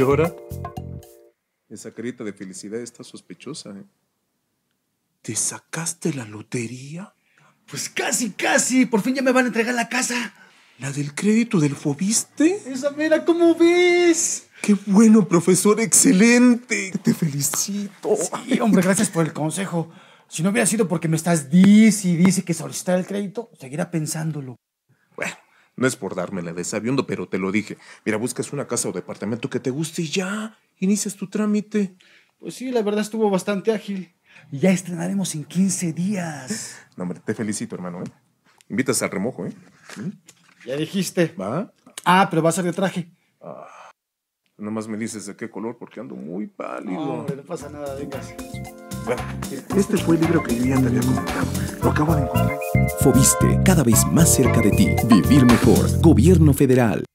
¿Y ahora? Esa carita de felicidad está sospechosa, ¿eh? ¿Te sacaste la lotería? Pues casi, casi. Por fin ya me van a entregar la casa. ¿La del crédito del Fobiste? Esa mera, ¿cómo ves? ¡Qué bueno, profesor! ¡Excelente! ¡Te felicito! Sí, hombre, gracias por el consejo. Si no hubiera sido porque me estás dice y dice que solicitar el crédito, seguirá pensándolo. No es por dármela de sabiondo, pero te lo dije. Mira, buscas una casa o departamento que te guste y ya. Inicias tu trámite. Pues sí, la verdad estuvo bastante ágil. Y ya estrenaremos en 15 días. No, hombre, te felicito, hermano, ¿eh? Invitas al remojo, ¿eh? ¿Mm? Ya dijiste. ¿Va? Ah, pero va a ser de traje. Nomás me dices de qué color porque ando muy pálido. No, hombre, no pasa nada, vengas. Bueno, este fue el libro que yo ya te había comentado. Lo acabo de encontrar. Fobiste, cada vez más cerca de ti. Vivir mejor. Gobierno federal.